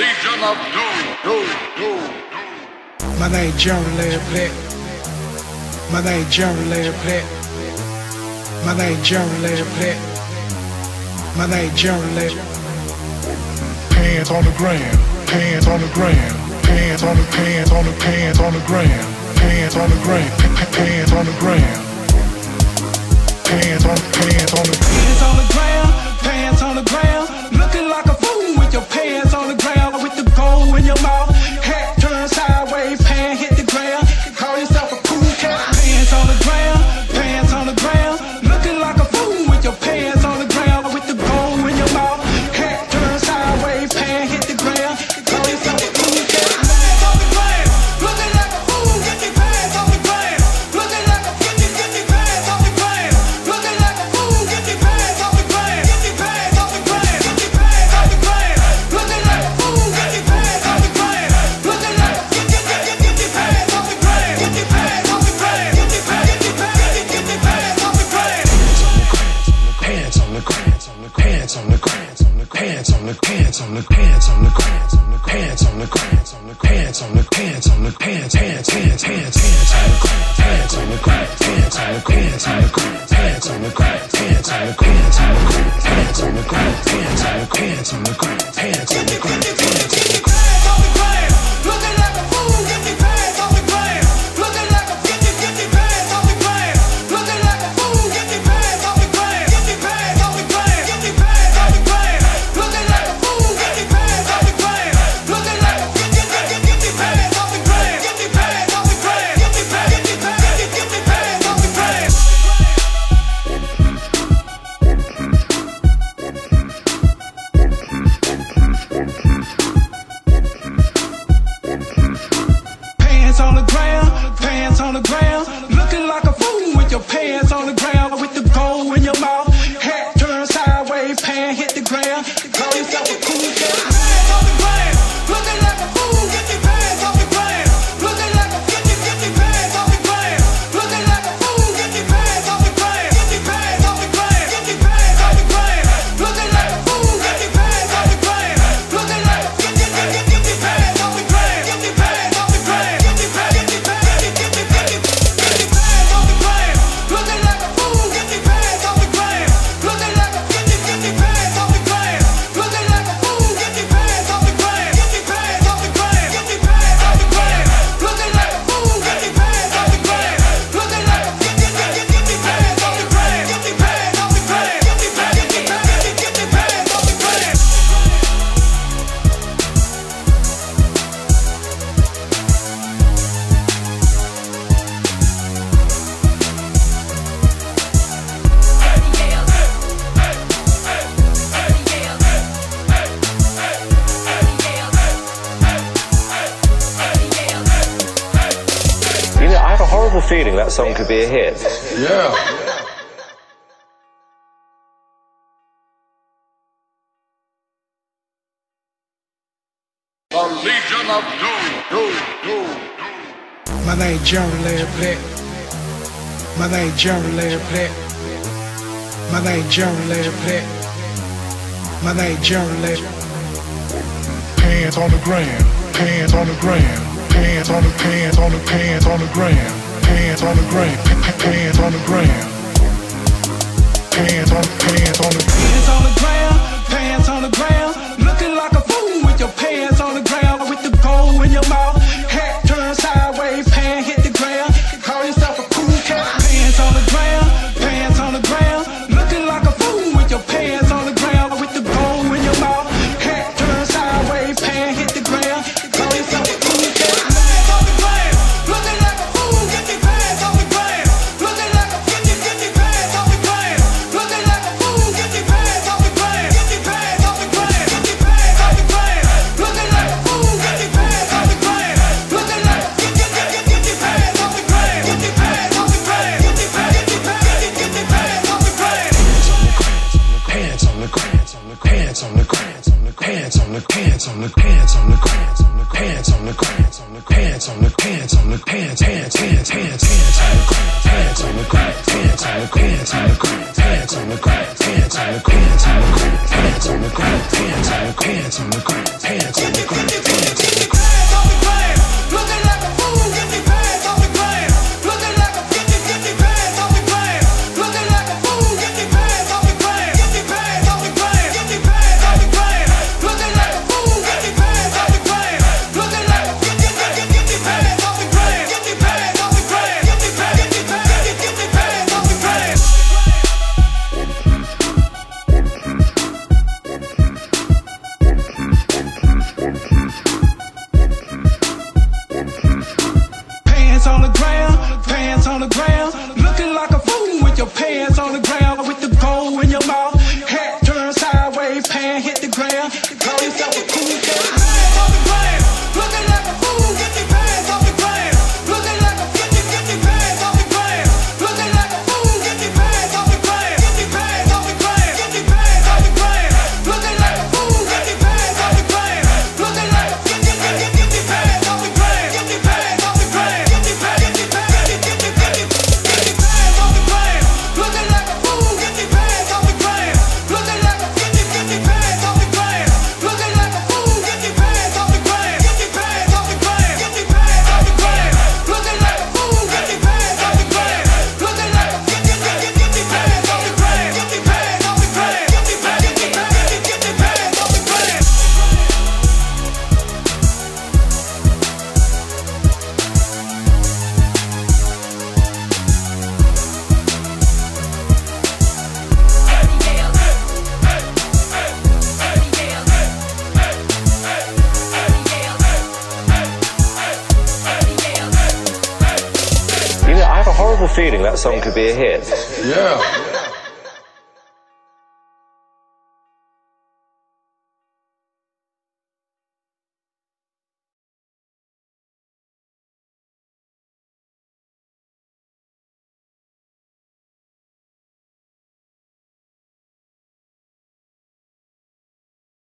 Legion of Doom. Doom. Doom. My name Jerry Laird Black. My name Jerry Laird Black. My name Jerry Laird Black. My name Jerry Laird. Pants on the ground. Pants on the ground. Pants on the pants on the pants on the ground. Pants on the ground. Pants on the ground. Pants on the pants on the pants on the ground. Pants pants on the pants on the pants on the pants on the pants on the pants on the pants on the pants pants pants pants pants pants the ground, looking like a fool with your pants on the ground. feeling that song could be a hit. Yeah. The Legion of Doom. My name Jerry Larry Black. My name Jerry Larry Black. My name Jerry Larry Black. My name Jerry Larry. Pants on the ground. Pants on the ground. Pants on the pants on the pants on the ground. Pants on the ground, Pants on the ground. Pants on, the pants on the pants on the ground, pants on the ground. Looking like a fool with your pants on the ground, with the gold in your mouth. on the pants on the pants on the pants on the pants on the pants on the pants on the pants on the pants pants pants pants pants on the pants pants on the pants on the pants on the pants pants on the pants on the pants on the pants on the pants on the pants on the pants on the pants on the pants horrible feeling that song could be a hit. Yeah.